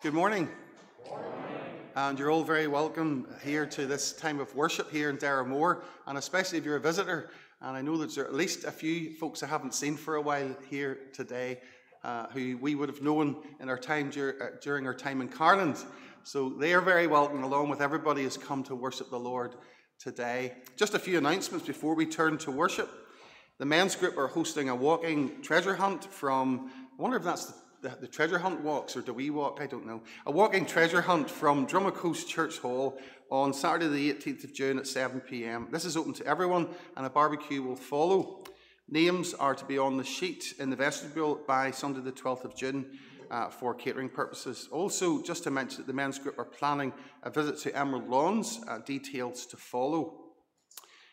Good morning. And you're all very welcome here to this time of worship here in Derramore, and especially if you're a visitor. And I know that there are at least a few folks I haven't seen for a while here today, uh, who we would have known in our time dur- uh, during our time in Carland. So they are very welcome, along with everybody who's come to worship the Lord today. Just a few announcements before we turn to worship. The men's group are hosting a walking treasure hunt from, I wonder if that's the the, the, treasure hunt walks, or do we walk? I don't know. A walking treasure hunt from Drumachose Church Hall on Saturday, the 18th of June at 7 pm. This is open to everyone, and a barbecue will follow. Names are to be on the sheet in the vestibule by Sunday, the 12th of June. Uh, for catering purposes. Also, just to mention that the men's group are planning a visit to Emerald Lawns, uh, details to follow.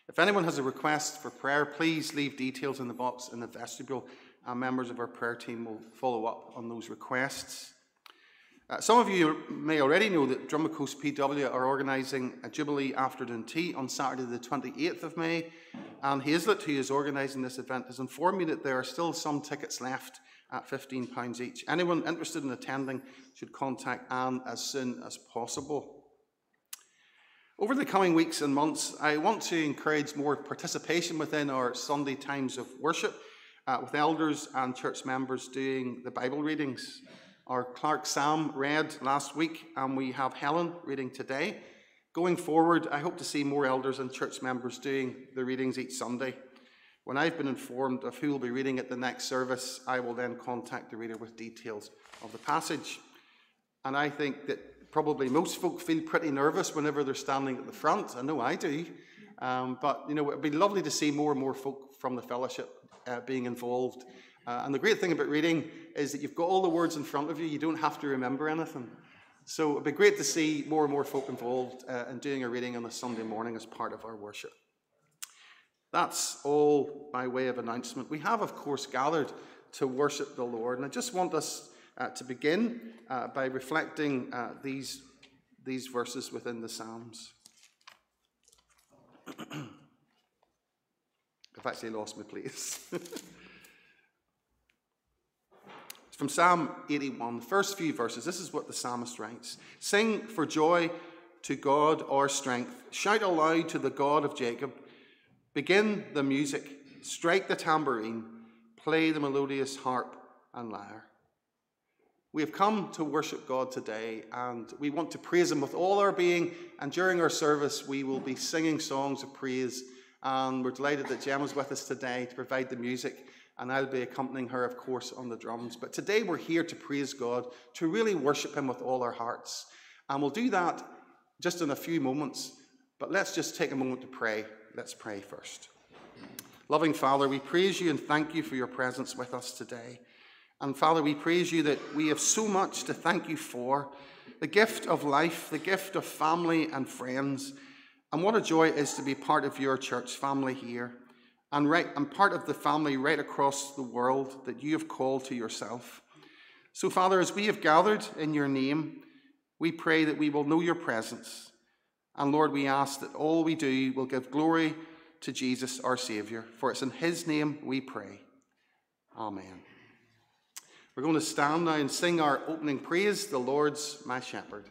If anyone has a request for prayer, please leave details in the box in the vestibule and members of our prayer team will follow up on those requests. Uh, some of you may already know that Drumachose PW are organising a Jubilee afternoon tea on Saturday, the 28th of May. Anne Hazlett, who is organising this event, has informed me that there are still some tickets left at £15 each. Anyone interested in attending should contact Anne as soon as possible. Over the coming weeks and months, I want to encourage more participation within our Sunday times of worship uh, with elders and church members doing the Bible readings. Our clerk Sam read last week, and we have Helen reading today. Going forward, I hope to see more elders and church members doing the readings each Sunday. When I've been informed of who will be reading at the next service, I will then contact the reader with details of the passage. And I think that probably most folk feel pretty nervous whenever they're standing at the front. I know I do. Um, but, you know, it would be lovely to see more and more folk from the fellowship uh, being involved. Uh, and the great thing about reading is that you've got all the words in front of you, you don't have to remember anything. So it'd be great to see more and more folk involved uh, in doing a reading on a Sunday morning as part of our worship. That's all by way of announcement. We have, of course, gathered to worship the Lord, and I just want us uh, to begin uh, by reflecting uh, these, these verses within the Psalms. I've actually lost my place. it's from Psalm 81, the first few verses. This is what the psalmist writes Sing for joy to God our strength. Shout aloud to the God of Jacob. Begin the music. Strike the tambourine. Play the melodious harp and lyre. We have come to worship God today and we want to praise Him with all our being. And during our service, we will be singing songs of praise and we're delighted that Gemma's with us today to provide the music, and I'll be accompanying her, of course, on the drums. But today we're here to praise God, to really worship Him with all our hearts. And we'll do that just in a few moments. But let's just take a moment to pray. Let's pray first. Loving Father, we praise you and thank you for your presence with us today. And Father, we praise you that we have so much to thank you for the gift of life, the gift of family and friends. And what a joy it is to be part of your church family here and, right, part of the family right across the world that you have called to yourself. So, Father, as we have gathered in your name, we pray that we will know your presence. And Lord, we ask that all we do will give glory to Jesus, our Saviour. For it's in his name we pray. Amen. We're going to stand now and sing our opening praise, The Lord's My Shepherd.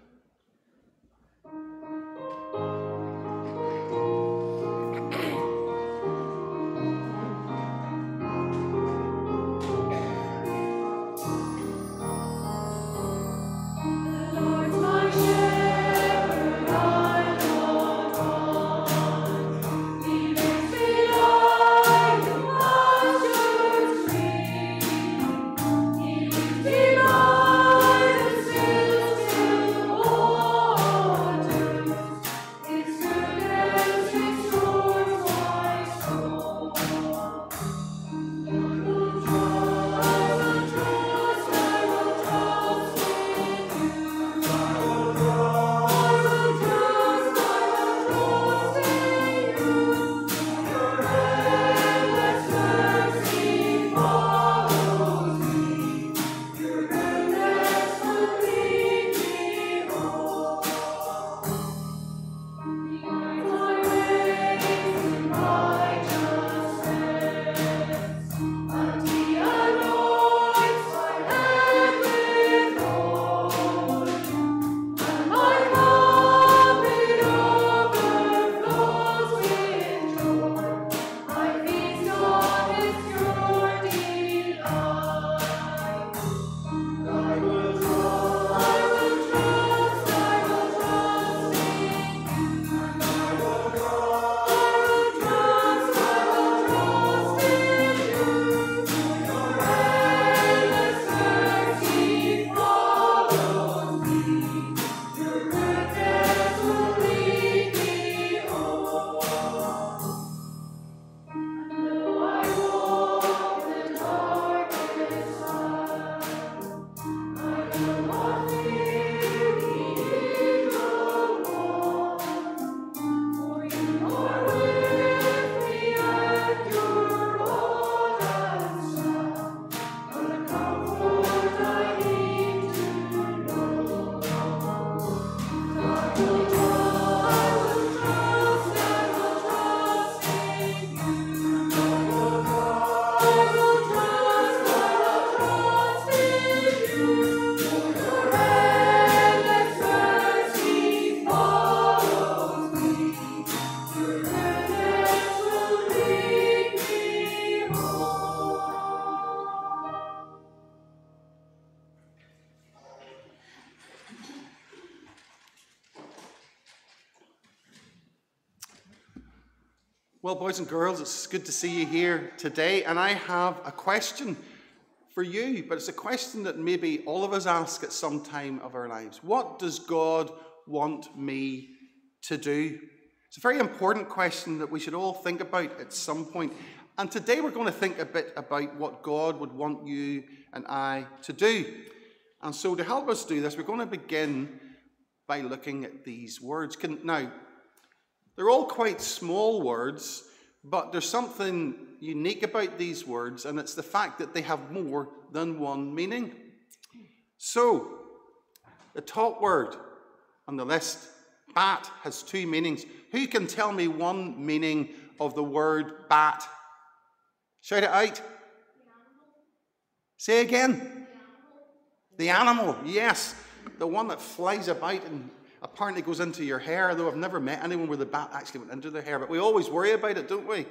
Well, boys and girls, it's good to see you here today, and I have a question for you, but it's a question that maybe all of us ask at some time of our lives. What does God want me to do? It's a very important question that we should all think about at some point. And today we're going to think a bit about what God would want you and I to do. And so, to help us do this, we're going to begin by looking at these words. Now, they're all quite small words, but there's something unique about these words, and it's the fact that they have more than one meaning. So, the top word on the list, bat, has two meanings. Who can tell me one meaning of the word bat? Shout it out. Say again. The animal, yes. The one that flies about and apparently goes into your hair, though I've never met anyone where the bat actually went into their hair, but we always worry about it, don't we?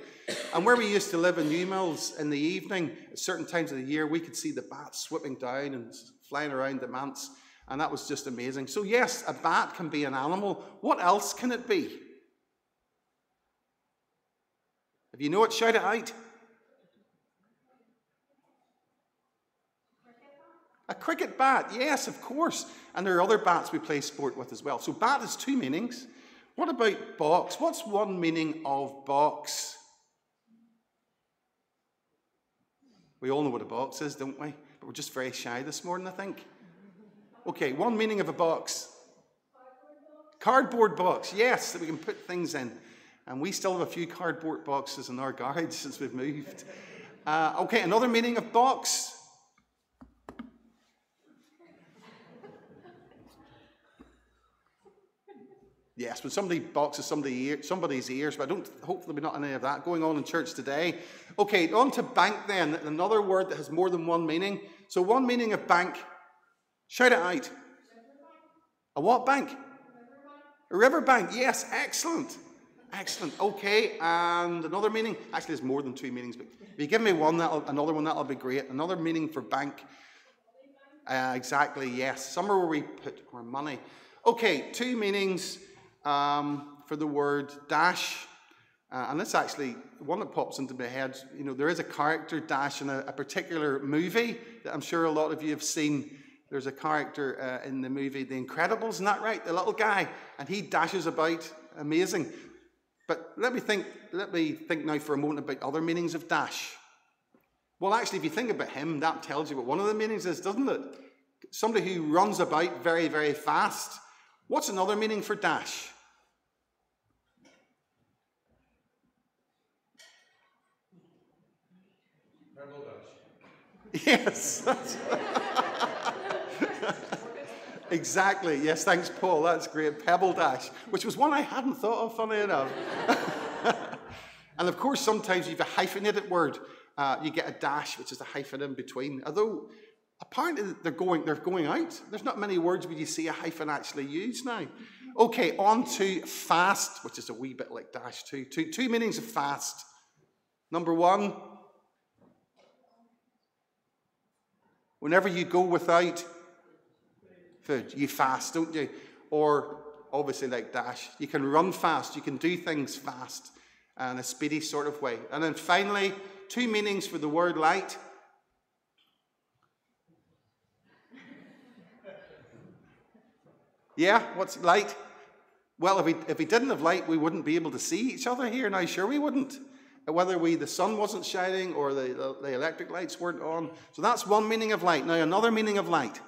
And where we used to live in Newmilns in the evening, at certain times of the year, we could see the bats swooping down and flying around the manse, and that was just amazing. So, yes, a bat can be an animal. What else can it be? If you know it, shout it out. A cricket bat, yes, of course. And there are other bats we play sport with as well. So bat has two meanings. What about box? What's one meaning of box? We all know what a box is, don't we? But we're just very shy this morning, I think. Okay, one meaning of a box. Cardboard box, yes, that we can put things in. And we still have a few cardboard boxes in our garage since we've moved. Uh, okay, another meaning of box. Yes, when somebody boxes somebody somebody's ears, but I don't, hopefully, not any of that going on in church today. Okay, on to bank then, another word that has more than one meaning. So, one meaning of bank, shout it out. A what bank? A river bank, yes, excellent. Excellent. Okay, and another meaning. Actually, there's more than two meanings, but if you give me one, that'll, another one, that'll be great. Another meaning for bank. Uh, exactly, yes. Somewhere where we put our money. Okay, two meanings um, for the word dash. Uh, and that's actually one that pops into my head. You know, there is a character dash in a, a particular movie that I'm sure a lot of you have seen. There's a character uh, in the movie The Incredibles, isn't that right? The little guy, and he dashes about, amazing. But let me think. Let me think now for a moment about other meanings of dash. Well, actually, if you think about him, that tells you what one of the meanings is, doesn't it? Somebody who runs about very, very fast. What's another meaning for dash? Yes. exactly. Yes, thanks, Paul. That's great. Pebble Dash, which was one I hadn't thought of, funny enough. and of course, sometimes you have a hyphenated word. Uh, you get a dash, which is a hyphen in between. Although apparently they're going, they're going out. There's not many words where you see a hyphen actually used now. Okay, on to fast, which is a wee bit like dash too. Two, two meanings of fast. Number one, Whenever you go without food, you fast, don't you? Or obviously, like Dash, you can run fast, you can do things fast in a speedy sort of way. And then finally, two meanings for the word light. Yeah, what's light? Well, if we, if we didn't have light, we wouldn't be able to see each other here now. Sure, we wouldn't whether we the sun wasn't shining or the, the, the, electric lights weren't on. So that's one meaning of light. Now another meaning of light.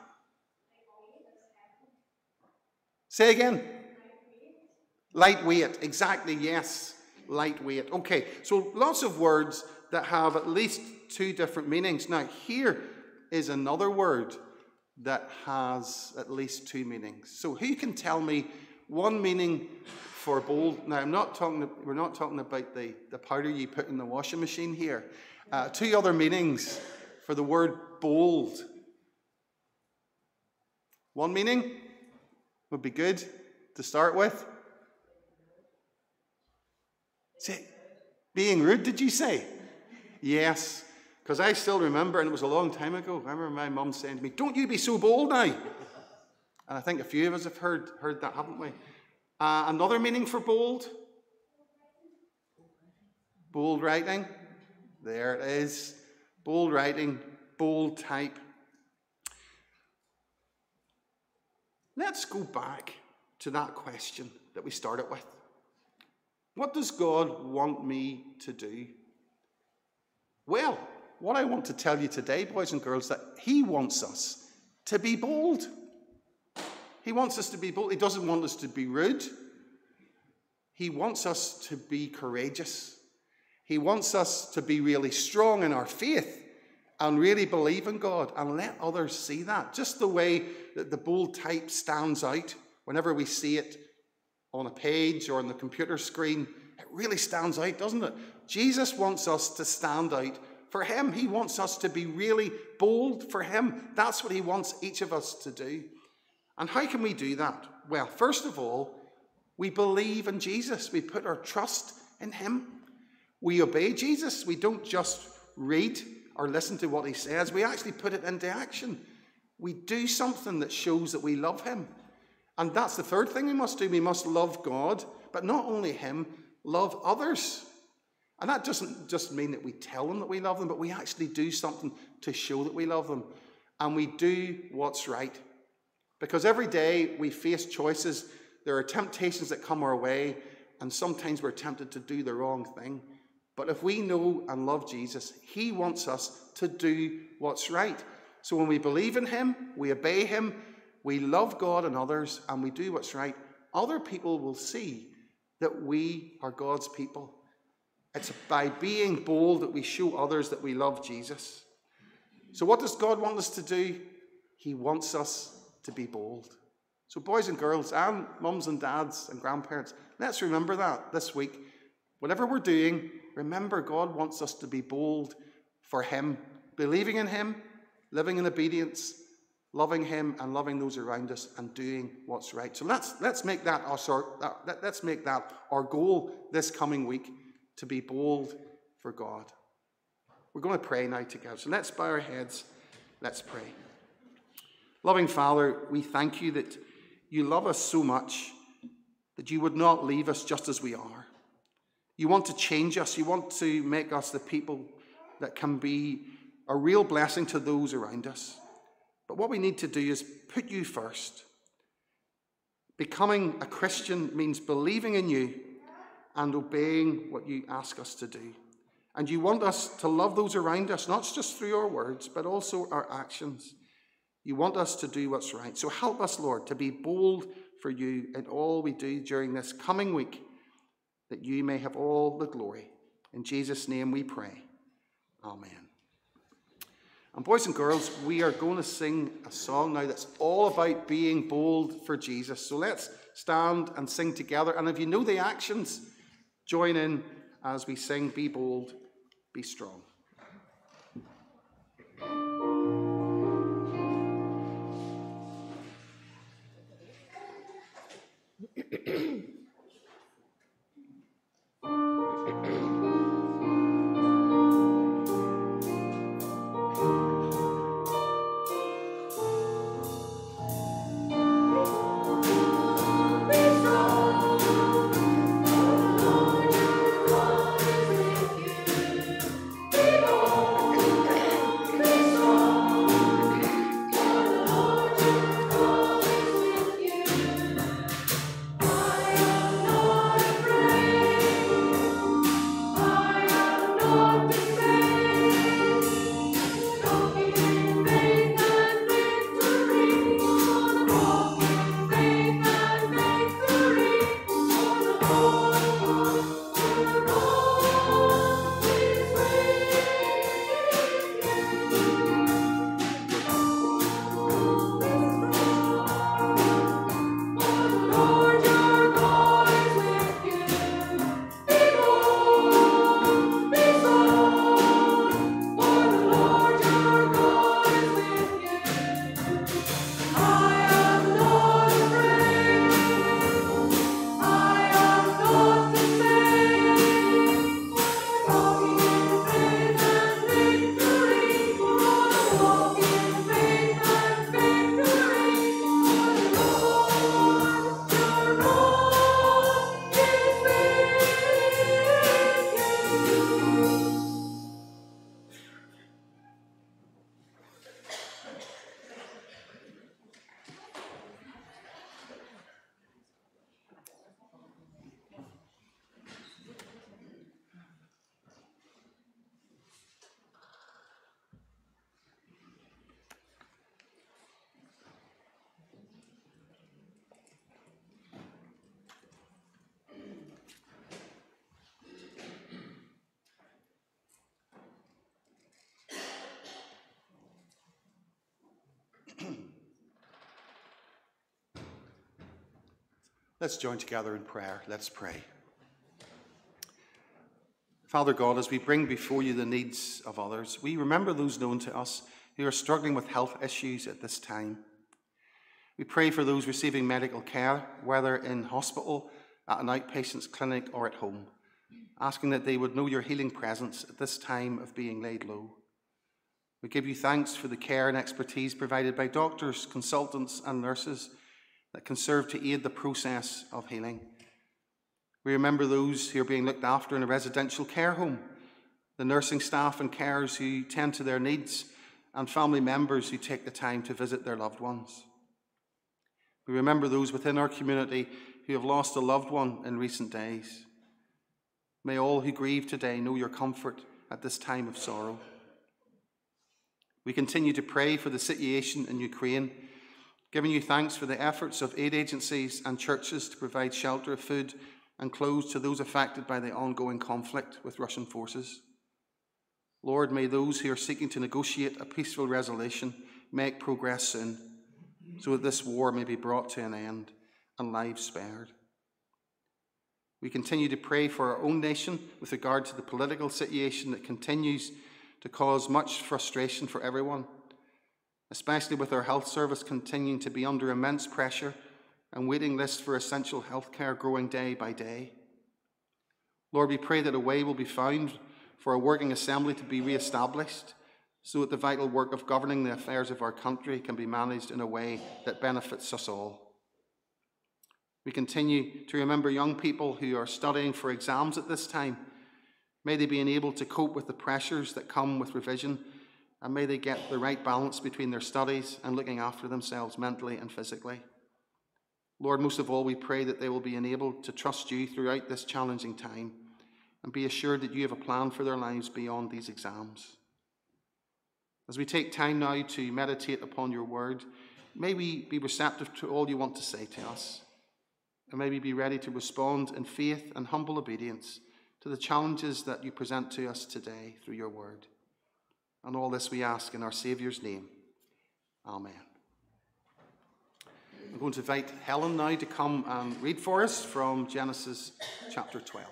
Say again. Lightweight. Exactly, yes. Lightweight. Okay, so lots of words that have at least two different meanings. Now, here is another word that has at least two meanings. So, who can tell me one meaning for bold. Now, I'm not talking, we're not talking about the, the powder you put in the washing machine here. Uh, two other meanings for the word bold. One meaning would be good to start with. Say, being rude, did you say? Yes, because I still remember, and it was a long time ago. I remember my mum saying to me, Don't you be so bold now. And I think a few of us have heard, heard that, haven't we? Uh, another meaning for bold? Bold writing. There it is. Bold writing, bold type. Let's go back to that question that we started with. What does God want me to do? Well, what I want to tell you today, boys and girls, that He wants us to be bold. He wants us to be bold. He doesn't want us to be rude. He wants us to be courageous. He wants us to be really strong in our faith and really believe in God and let others see that. Just the way that the bold type stands out whenever we see it on a page or on the computer screen, it really stands out, doesn't it? Jesus wants us to stand out for Him. He wants us to be really bold for Him. That's what He wants each of us to do. And how can we do that? Well, first of all, we believe in Jesus. We put our trust in Him. We obey Jesus. We don't just read or listen to what He says, we actually put it into action. We do something that shows that we love Him. And that's the third thing we must do. We must love God, but not only Him, love others. And that doesn't just mean that we tell them that we love them, but we actually do something to show that we love them. And we do what's right. Because every day we face choices, there are temptations that come our way, and sometimes we're tempted to do the wrong thing. But if we know and love Jesus, He wants us to do what's right. So when we believe in Him, we obey Him, we love God and others, and we do what's right, other people will see that we are God's people. It's by being bold that we show others that we love Jesus. So, what does God want us to do? He wants us to be bold. So, boys and girls, and mums and dads and grandparents, let's remember that this week. Whatever we're doing, remember God wants us to be bold for Him, believing in Him, living in obedience, loving Him, and loving those around us, and doing what's right. So let's let's make that our. Let's make that our goal this coming week to be bold for God. We're going to pray now together. So let's bow our heads. Let's pray. Loving Father, we thank you that you love us so much that you would not leave us just as we are. You want to change us. You want to make us the people that can be a real blessing to those around us. But what we need to do is put you first. Becoming a Christian means believing in you and obeying what you ask us to do. And you want us to love those around us, not just through our words, but also our actions. You want us to do what's right. So help us, Lord, to be bold for you in all we do during this coming week, that you may have all the glory. In Jesus' name we pray. Amen. And, boys and girls, we are going to sing a song now that's all about being bold for Jesus. So let's stand and sing together. And if you know the actions, join in as we sing Be Bold, Be Strong. Let's join together in prayer. Let's pray. Father God, as we bring before you the needs of others, we remember those known to us who are struggling with health issues at this time. We pray for those receiving medical care, whether in hospital, at an outpatient's clinic, or at home, asking that they would know your healing presence at this time of being laid low. We give you thanks for the care and expertise provided by doctors, consultants, and nurses that can serve to aid the process of healing. We remember those who are being looked after in a residential care home, the nursing staff and carers who tend to their needs, and family members who take the time to visit their loved ones. We remember those within our community who have lost a loved one in recent days. May all who grieve today know your comfort at this time of sorrow. We continue to pray for the situation in Ukraine, giving you thanks for the efforts of aid agencies and churches to provide shelter, food, and clothes to those affected by the ongoing conflict with Russian forces. Lord, may those who are seeking to negotiate a peaceful resolution make progress soon, so that this war may be brought to an end and lives spared. We continue to pray for our own nation with regard to the political situation that continues to cause much frustration for everyone, especially with our health service continuing to be under immense pressure and waiting lists for essential healthcare growing day by day. Lord, we pray that a way will be found for a working assembly to be re established so that the vital work of governing the affairs of our country can be managed in a way that benefits us all. We continue to remember young people who are studying for exams at this time. May they be enabled to cope with the pressures that come with revision, and may they get the right balance between their studies and looking after themselves mentally and physically. Lord, most of all, we pray that they will be enabled to trust you throughout this challenging time and be assured that you have a plan for their lives beyond these exams. As we take time now to meditate upon your word, may we be receptive to all you want to say to us, and may we be ready to respond in faith and humble obedience to the challenges that you present to us today through your word. And all this we ask in our Saviour's name. Amen. I'm going to invite Helen now to come and read for us from Genesis chapter 12.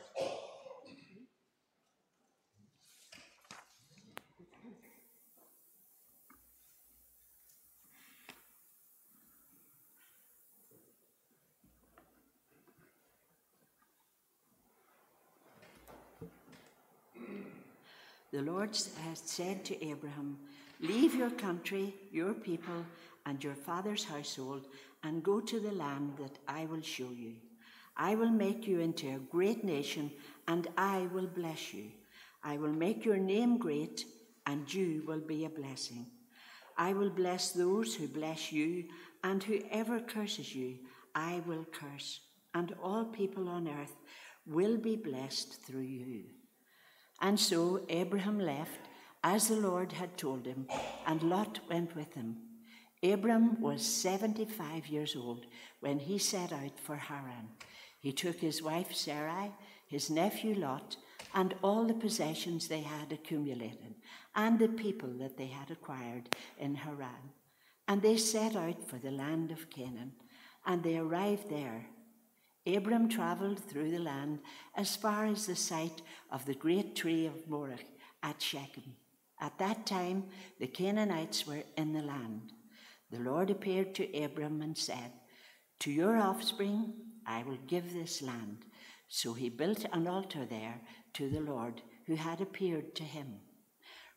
The Lord has said to Abraham, Leave your country, your people, and your father's household, and go to the land that I will show you. I will make you into a great nation, and I will bless you. I will make your name great, and you will be a blessing. I will bless those who bless you, and whoever curses you, I will curse, and all people on earth will be blessed through you. And so Abraham left, as the Lord had told him, and Lot went with him. Abram was 75 years old when he set out for Haran. He took his wife Sarai, his nephew Lot, and all the possessions they had accumulated, and the people that they had acquired in Haran. And they set out for the land of Canaan, and they arrived there. Abram travelled through the land as far as the site of the great tree of Moreh at Shechem. At that time, the Canaanites were in the land the Lord appeared to Abram and said, To your offspring I will give this land. So he built an altar there to the Lord who had appeared to him.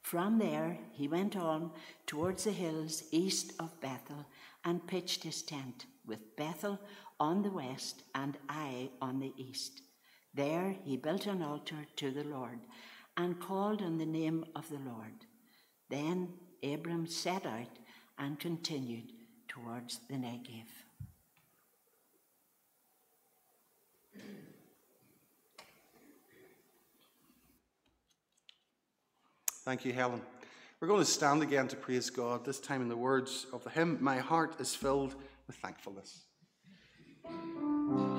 From there he went on towards the hills east of Bethel and pitched his tent, with Bethel on the west and Ai on the east. There he built an altar to the Lord and called on the name of the Lord. Then Abram set out and continued towards the Negev. Thank you, Helen. We're going to stand again to praise God, this time in the words of the hymn, My Heart is Filled with Thankfulness. Thank you.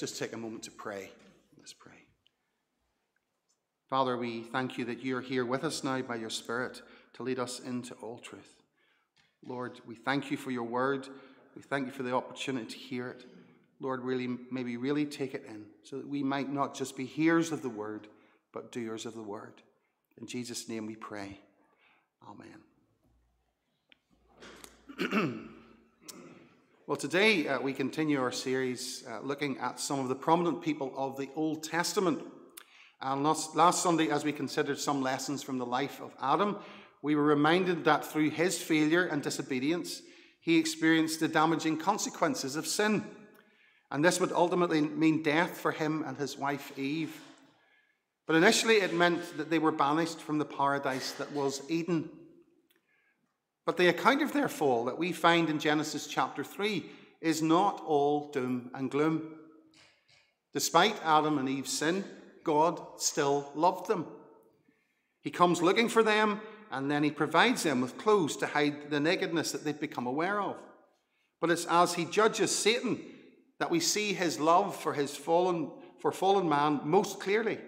Let's just take a moment to pray. Let's pray. Father, we thank you that you're here with us now by your Spirit to lead us into all truth. Lord, we thank you for your word. We thank you for the opportunity to hear it. Lord, really, maybe really take it in so that we might not just be hearers of the word, but doers of the word. In Jesus' name we pray. Amen. well, today uh, we continue our series uh, looking at some of the prominent people of the Old Testament. And last, last Sunday, as we considered some lessons from the life of Adam, we were reminded that through his failure and disobedience, he experienced the damaging consequences of sin. And this would ultimately mean death for him and his wife Eve. But initially, it meant that they were banished from the paradise that was Eden. But the account of their fall that we find in Genesis chapter 3 is not all doom and gloom. Despite Adam and Eve's sin, God still loved them. He comes looking for them and then he provides them with clothes to hide the nakedness that they've become aware of. But it's as he judges Satan that we see his love for his fallen for fallen man most clearly.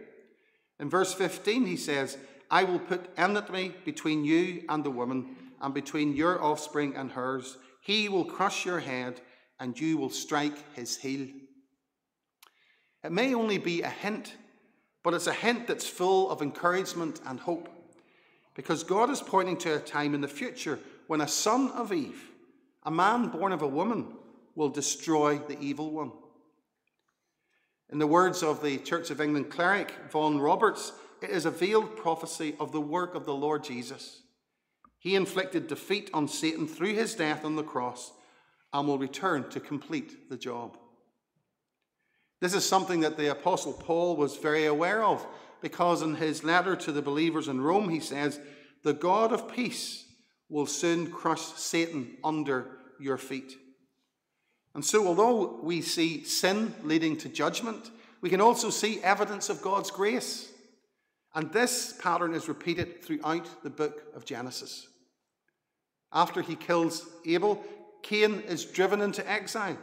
In verse 15 he says, I will put enmity between you and the woman, and between your offspring and hers. He will crush your head, and you will strike his heel. It may only be a hint, but it's a hint that's full of encouragement and hope. Because God is pointing to a time in the future when a son of Eve, a man born of a woman, will destroy the evil one. In the words of the Church of England cleric Vaughan Roberts, it is a veiled prophecy of the work of the Lord Jesus. He inflicted defeat on Satan through his death on the cross and will return to complete the job. This is something that the Apostle Paul was very aware of because in his letter to the believers in Rome, he says, The God of peace will soon crush Satan under your feet. And so, although we see sin leading to judgment, we can also see evidence of God's grace. And this pattern is repeated throughout the book of Genesis. After he kills Abel, Cain is driven into exile.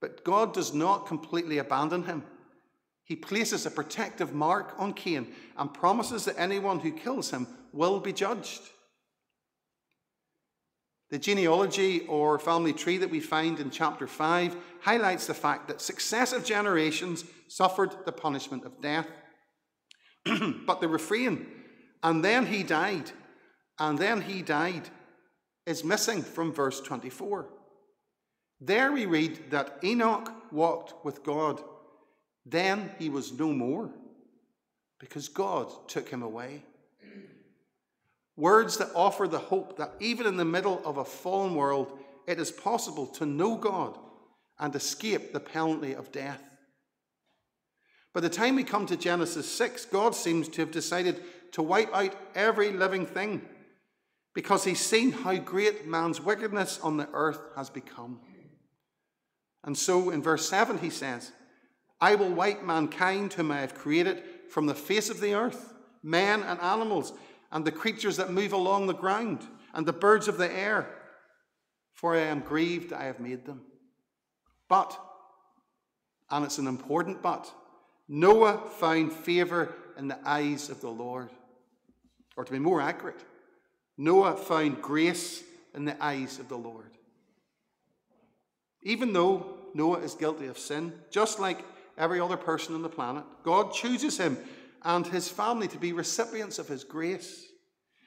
But God does not completely abandon him. He places a protective mark on Cain and promises that anyone who kills him will be judged. The genealogy or family tree that we find in chapter 5 highlights the fact that successive generations suffered the punishment of death. but the refrain, and then he died, and then he died, is missing from verse 24. There we read that Enoch walked with God then he was no more because God took him away. Words that offer the hope that even in the middle of a fallen world, it is possible to know God and escape the penalty of death. By the time we come to Genesis 6, God seems to have decided to wipe out every living thing because he's seen how great man's wickedness on the earth has become. And so in verse 7, he says, I will wipe mankind whom I have created from the face of the earth, men and animals, and the creatures that move along the ground, and the birds of the air, for I am grieved I have made them. But, and it's an important but, Noah found favor in the eyes of the Lord. Or to be more accurate, Noah found grace in the eyes of the Lord. Even though Noah is guilty of sin, just like every other person on the planet. God chooses him and his family to be recipients of his grace.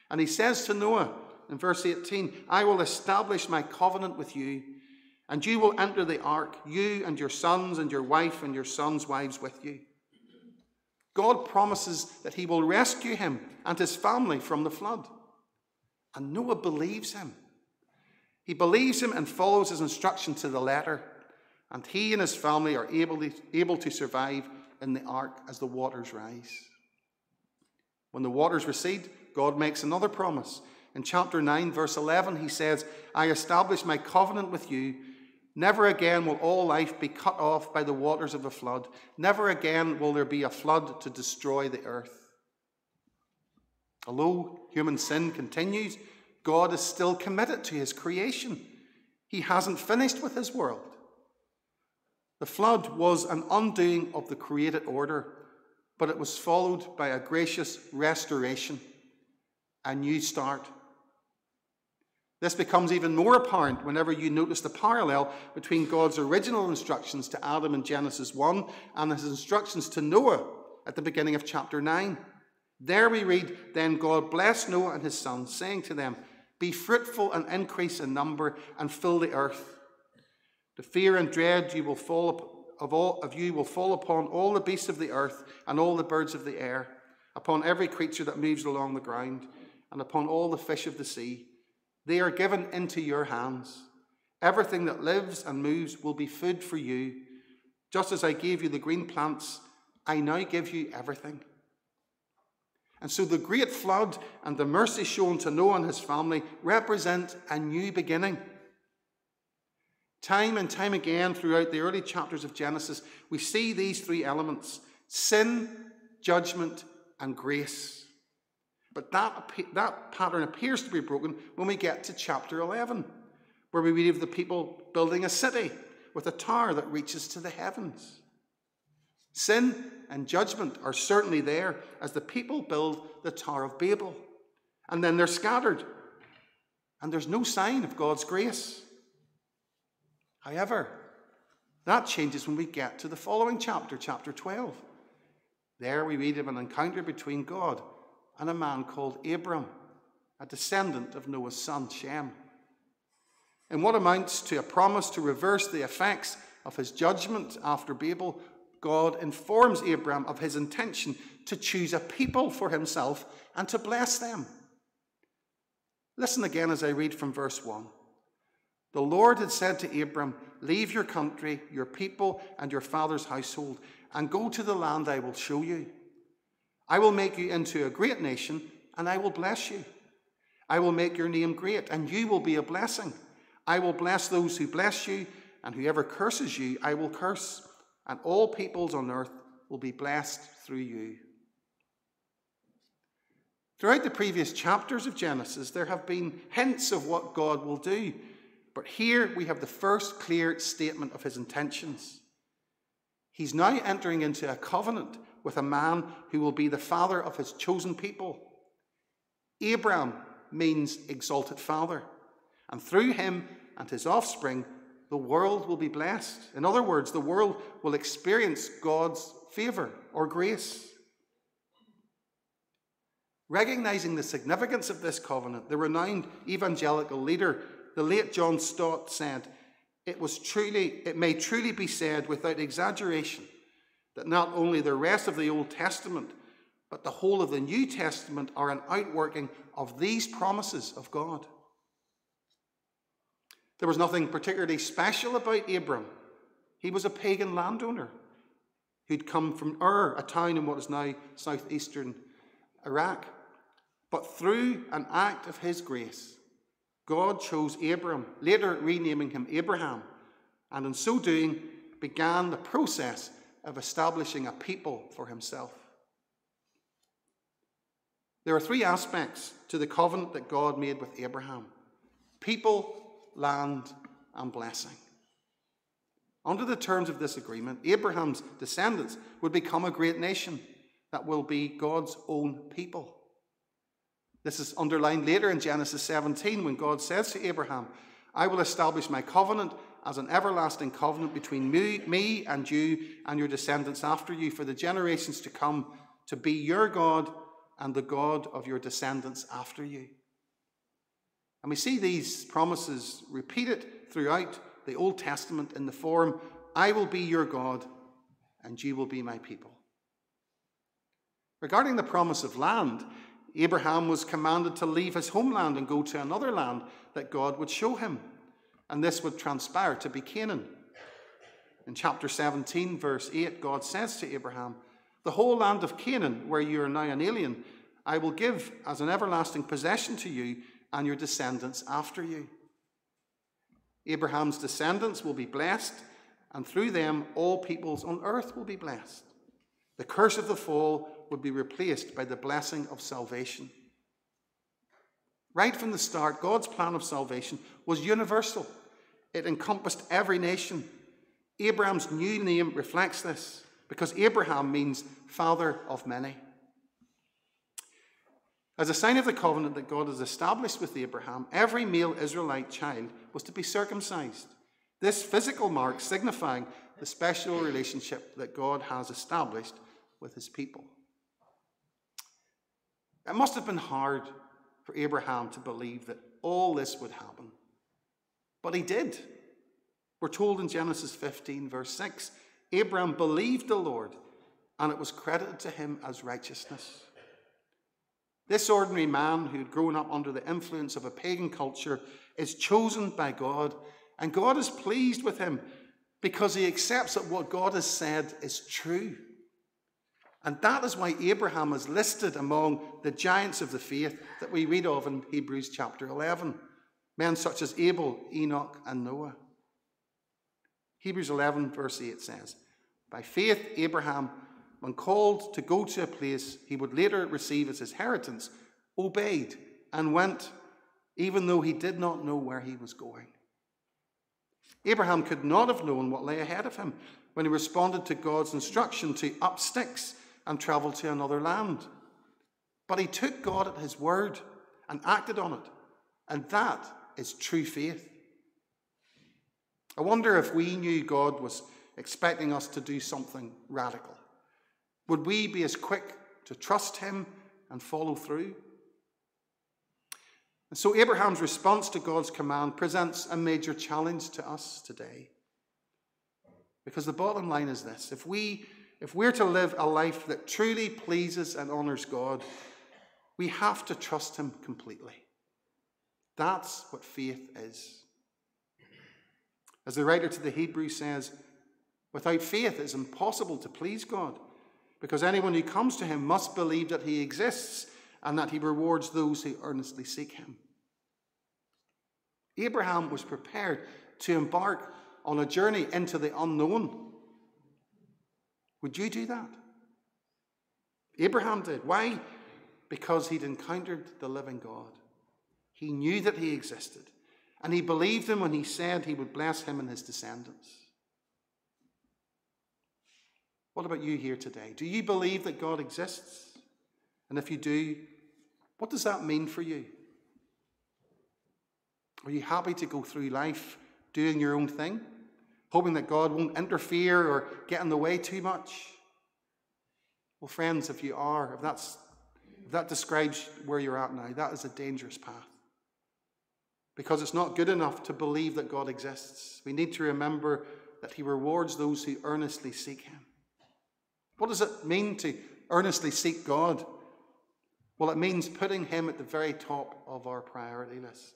And he says to Noah in verse 18, I will establish my covenant with you, and you will enter the ark, you and your sons and your wife and your sons' wives with you. God promises that he will rescue him and his family from the flood. And Noah believes him. He believes him and follows his instruction to the letter and he and his family are able to, able to survive in the ark as the waters rise. When the waters recede, God makes another promise. In chapter 9, verse 11, he says, I establish my covenant with you. Never again will all life be cut off by the waters of a flood. Never again will there be a flood to destroy the earth. Although human sin continues, God is still committed to his creation. He hasn't finished with his world. The flood was an undoing of the created order, but it was followed by a gracious restoration, a new start. This becomes even more apparent whenever you notice the parallel between God's original instructions to Adam in Genesis 1 and his instructions to Noah at the beginning of chapter 9. There we read, Then God blessed Noah and his sons, saying to them, Be fruitful and increase in number and fill the earth. The fear and dread you will fall of all of you will fall upon all the beasts of the earth and all the birds of the air, upon every creature that moves along the ground, and upon all the fish of the sea. They are given into your hands. Everything that lives and moves will be food for you. Just as I gave you the green plants, I now give you everything. And so the great flood and the mercy shown to Noah and his family represent a new beginning. Time and time again throughout the early chapters of Genesis, we see these three elements sin, judgment, and grace. But that, that pattern appears to be broken when we get to chapter 11, where we read of the people building a city with a tower that reaches to the heavens. Sin and judgment are certainly there as the people build the Tower of Babel. And then they're scattered. And there's no sign of God's grace. However, that changes when we get to the following chapter, chapter 12. There we read of an encounter between God and a man called Abram, a descendant of Noah's son Shem. In what amounts to a promise to reverse the effects of his judgment after Babel, God informs Abram of his intention to choose a people for himself and to bless them. Listen again as I read from verse 1. The Lord had said to Abram, Leave your country, your people, and your father's household, and go to the land I will show you. I will make you into a great nation, and I will bless you. I will make your name great, and you will be a blessing. I will bless those who bless you, and whoever curses you, I will curse and all peoples on earth will be blessed through you. Throughout the previous chapters of Genesis, there have been hints of what God will do, but here we have the first clear statement of his intentions. He's now entering into a covenant with a man who will be the father of his chosen people. Abraham means exalted father, and through him and his offspring, the world will be blessed. In other words, the world will experience God's favor or grace. Recognizing the significance of this covenant, the renowned evangelical leader, the late John Stott, said, it, was truly, it may truly be said without exaggeration that not only the rest of the Old Testament, but the whole of the New Testament are an outworking of these promises of God. There was nothing particularly special about Abram. He was a pagan landowner who'd come from Ur, a town in what is now southeastern Iraq. But through an act of his grace, God chose Abram, later renaming him Abraham, and in so doing began the process of establishing a people for himself. There are three aspects to the covenant that God made with Abraham people, land, and blessing. Under the terms of this agreement, Abraham's descendants would become a great nation that will be God's own people. This is underlined later in Genesis 17 when God says to Abraham, I will establish my covenant as an everlasting covenant between me, me, and you and your descendants after you for the generations to come to be your God and the God of your descendants after you. And we see these promises repeated throughout the Old Testament in the form I will be your God, and you will be my people. Regarding the promise of land, Abraham was commanded to leave his homeland and go to another land that God would show him, and this would transpire to be Canaan. In chapter 17, verse 8, God says to Abraham, The whole land of Canaan, where you are now an alien, I will give as an everlasting possession to you and your descendants after you. Abraham's descendants will be blessed, and through them all peoples on earth will be blessed. The curse of the fall would be replaced by the blessing of salvation. Right from the start, God's plan of salvation was universal. It encompassed every nation. Abraham's new name reflects this because Abraham means father of many. As a sign of the covenant that God has established with Abraham, every male Israelite child was to be circumcised. This physical mark signifying the special relationship that God has established with his people. It must have been hard for Abraham to believe that all this would happen. But he did. We're told in Genesis 15, verse 6 Abraham believed the Lord, and it was credited to him as righteousness. This ordinary man who had grown up under the influence of a pagan culture is chosen by God, and God is pleased with him because he accepts that what God has said is true. And that is why Abraham is listed among the giants of the faith that we read of in Hebrews chapter 11. Men such as Abel, Enoch, and Noah. Hebrews 11, verse 8 says, By faith, Abraham when called to go to a place he would later receive as his inheritance, obeyed and went, even though he did not know where he was going. Abraham could not have known what lay ahead of him when he responded to God's instruction to up sticks and travel to another land. But he took God at his word and acted on it. And that is true faith. I wonder if we knew God was expecting us to do something radical. Would we be as quick to trust him and follow through? And so Abraham's response to God's command presents a major challenge to us today. Because the bottom line is this if, we, if we're to live a life that truly pleases and honors God, we have to trust Him completely. That's what faith is. As the writer to the Hebrews says, without faith it's impossible to please God because anyone who comes to him must believe that he exists and that he rewards those who earnestly seek him. Abraham was prepared to embark on a journey into the unknown. Would you do that? Abraham did. Why? Because he'd encountered the living God. He knew that he existed, and he believed him when he said he would bless him and his descendants. What about you here today? Do you believe that God exists? And if you do, what does that mean for you? Are you happy to go through life doing your own thing, hoping that God won't interfere or get in the way too much? Well, friends, if you are, if that's if that describes where you're at now, that is a dangerous path. Because it's not good enough to believe that God exists. We need to remember that He rewards those who earnestly seek Him. What does it mean to earnestly seek God? Well, it means putting Him at the very top of our priority list.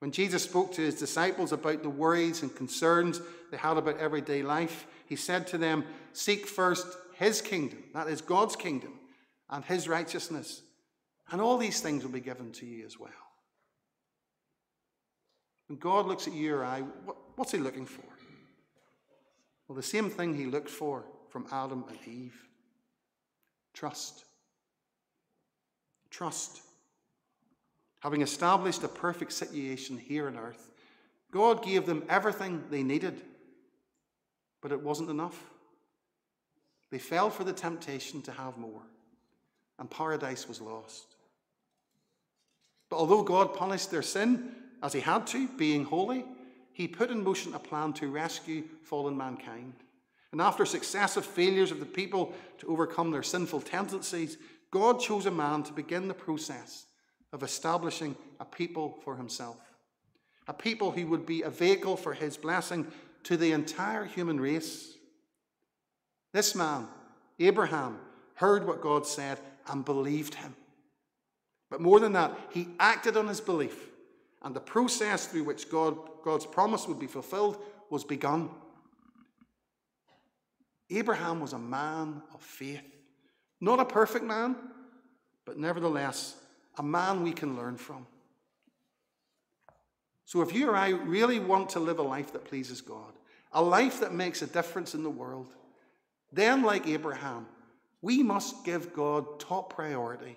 When Jesus spoke to his disciples about the worries and concerns they had about everyday life, he said to them, Seek first his kingdom, that is God's kingdom, and his righteousness, and all these things will be given to you as well. When God looks at you or I, what's he looking for? Well, the same thing he looked for from Adam and Eve trust. Trust. Having established a perfect situation here on earth, God gave them everything they needed, but it wasn't enough. They fell for the temptation to have more, and paradise was lost. But although God punished their sin, as He had to, being holy, He put in motion a plan to rescue fallen mankind. And after successive failures of the people to overcome their sinful tendencies, God chose a man to begin the process of establishing a people for himself. A people who would be a vehicle for his blessing to the entire human race. This man, Abraham, heard what God said and believed him. But more than that, he acted on his belief, and the process through which God, God's promise would be fulfilled was begun. Abraham was a man of faith. Not a perfect man, but nevertheless, a man we can learn from. So, if you or I really want to live a life that pleases God, a life that makes a difference in the world, then, like Abraham, we must give God top priority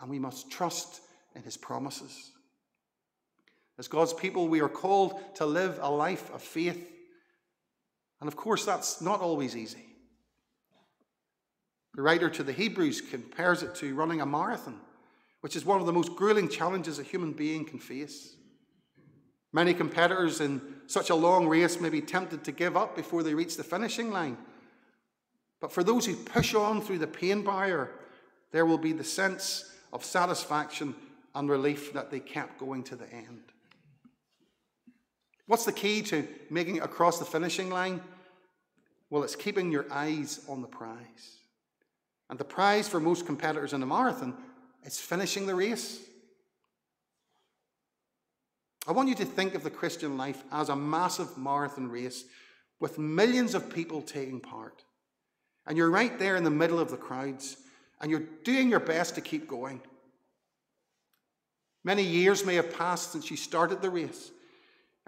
and we must trust in his promises. As God's people, we are called to live a life of faith And of course, that's not always easy. The writer to the Hebrews compares it to running a marathon, which is one of the most grueling challenges a human being can face. Many competitors in such a long race may be tempted to give up before they reach the finishing line. But for those who push on through the pain barrier, there will be the sense of satisfaction and relief that they kept going to the end. What's the key to making it across the finishing line? Well, it's keeping your eyes on the prize. And the prize for most competitors in a marathon is finishing the race. I want you to think of the Christian life as a massive marathon race with millions of people taking part. And you're right there in the middle of the crowds, and you're doing your best to keep going. Many years may have passed since you started the race,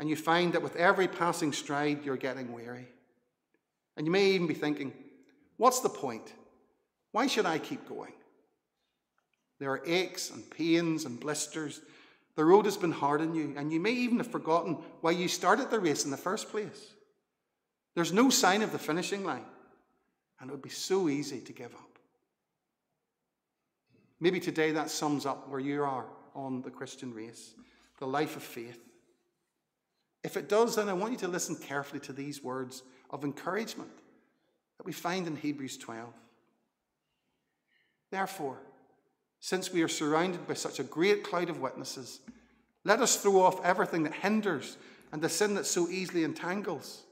and you find that with every passing stride, you're getting weary. And you may even be thinking, what's the point? Why should I keep going? There are aches and pains and blisters the road has been hard on you, and you may even have forgotten why you started the race in the first place. There's no sign of the finishing line, and it would be so easy to give up. Maybe today that sums up where you are on the Christian race, the life of faith. If it does, then I want you to listen carefully to these words of encouragement that we find in Hebrews 12. Therefore, since we are surrounded by such a great cloud of witnesses, let us throw off everything that hinders and the sin that so easily entangles.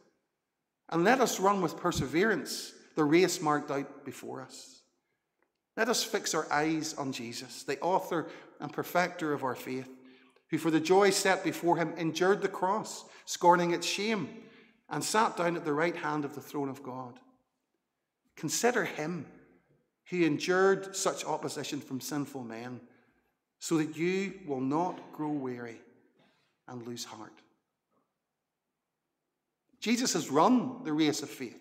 And let us run with perseverance the race marked out before us. Let us fix our eyes on Jesus, the author and perfecter of our faith, who for the joy set before him endured the cross, scorning its shame, and sat down at the right hand of the throne of God. Consider him he endured such opposition from sinful men so that you will not grow weary and lose heart. Jesus has run the race of faith.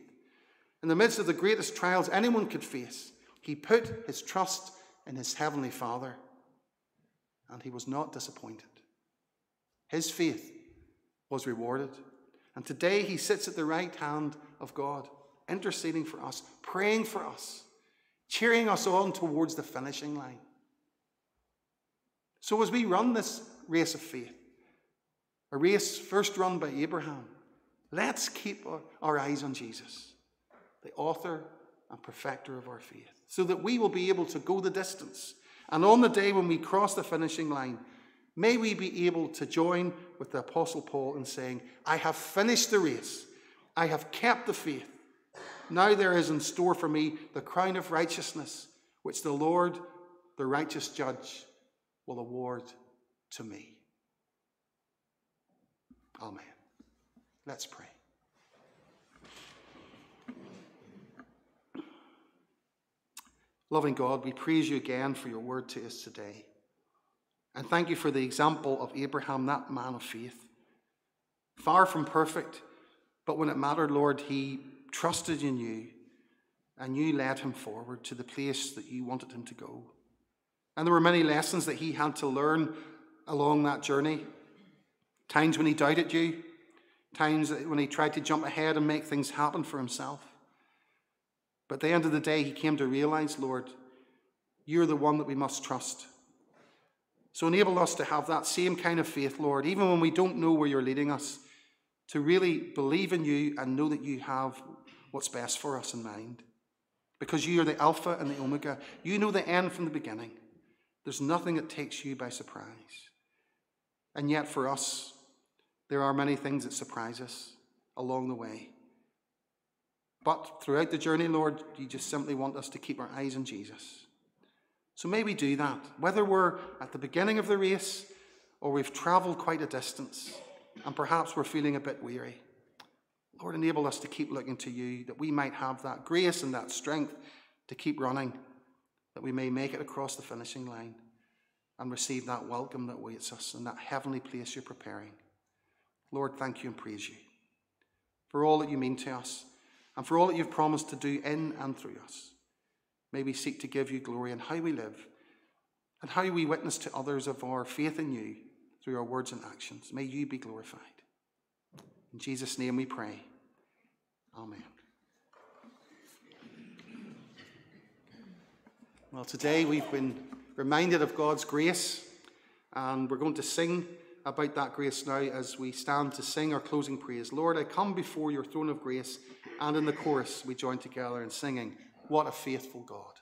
In the midst of the greatest trials anyone could face, he put his trust in his heavenly Father, and he was not disappointed. His faith was rewarded, and today he sits at the right hand of God, interceding for us, praying for us cheering us on towards the finishing line. So, as we run this race of faith, a race first run by Abraham, let's keep our, eyes on Jesus, the author and perfecter of our faith, so that we will be able to go the distance. And on the day when we cross the finishing line, may we be able to join with the Apostle Paul in saying, I have finished the race, I have kept the faith. Now there is in store for me the crown of righteousness, which the Lord, the righteous judge, will award to me. Amen. Let's pray. Loving God, we praise you again for your word to us today. And thank you for the example of Abraham, that man of faith. Far from perfect, but when it mattered, Lord, he trusted in you, and you led him forward to the place that you wanted him to go. And there were many lessons that he had to learn along that journey. Times when he doubted you, times when he tried to jump ahead and make things happen for himself. But at the end of the day, he came to realize, Lord, you're the one that we must trust. So enable us to have that same kind of faith, Lord, even when we don't know where you're leading us to really believe in you and know that you have what's best for us in mind. Because you are the Alpha and the Omega. You know the end from the beginning. There's nothing that takes you by surprise. And yet, for us, there are many things that surprise us along the way. But throughout the journey, Lord, you just simply want us to keep our eyes on Jesus. So may we do that, whether we're at the beginning of the race or we've traveled quite a distance and perhaps we're feeling a bit weary. Lord, enable us to keep looking to you, that we might have that grace and that strength to keep running, that we may make it across the finishing line and receive that welcome that awaits us in that heavenly place you're preparing. Lord, thank you and praise you for all that you mean to us and for all that you've promised to do in and through us. May we seek to give you glory in how we live and how we witness to others of our faith in you through our words and actions. May you be glorified. In Jesus' name we pray. Amen. Well, today we've been reminded of God's grace, and we're going to sing about that grace now as we stand to sing our closing praise. Lord, I come before your throne of grace, and in the chorus we join together in singing, What a faithful God.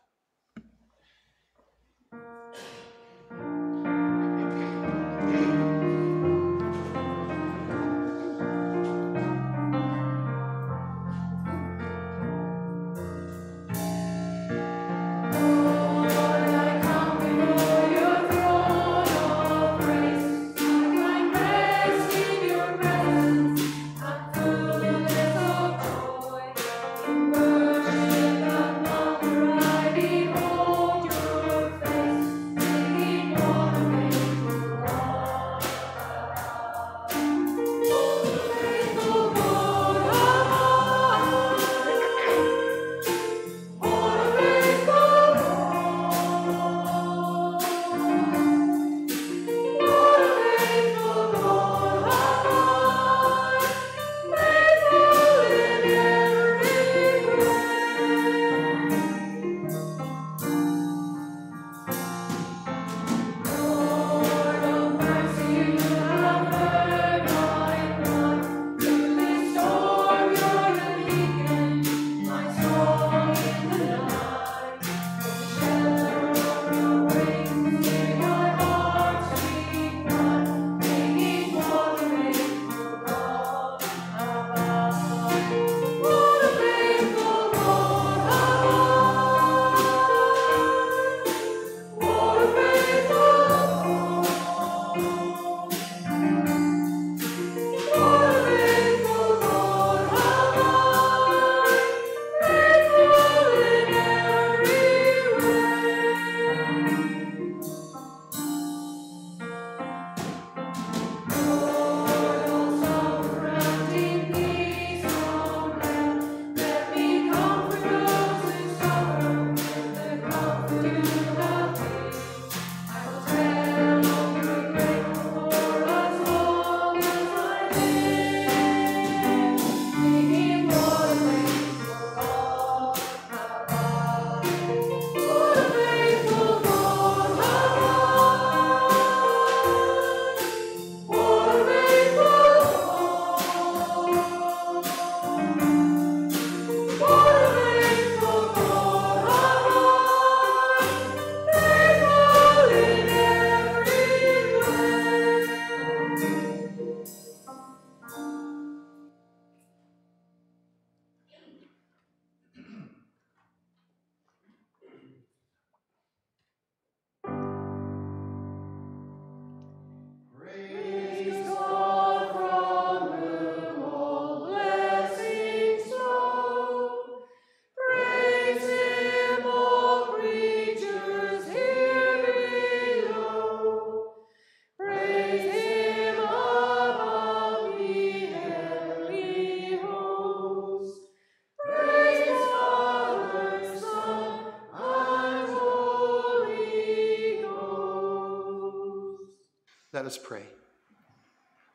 Let us pray.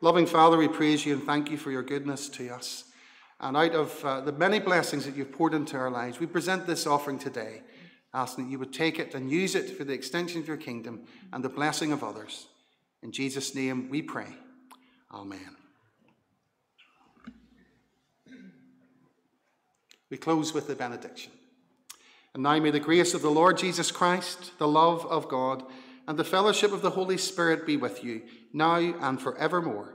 Loving Father, we praise you and thank you for your goodness to us. And out of uh, the many blessings that you've poured into our lives, we present this offering today, asking that you would take it and use it for the extension of your kingdom and the blessing of others. In Jesus' name we pray. Amen. We close with the benediction. And now may the grace of the Lord Jesus Christ, the love of God, and the fellowship of the Holy Spirit be with you, now and forevermore.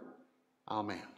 Amen.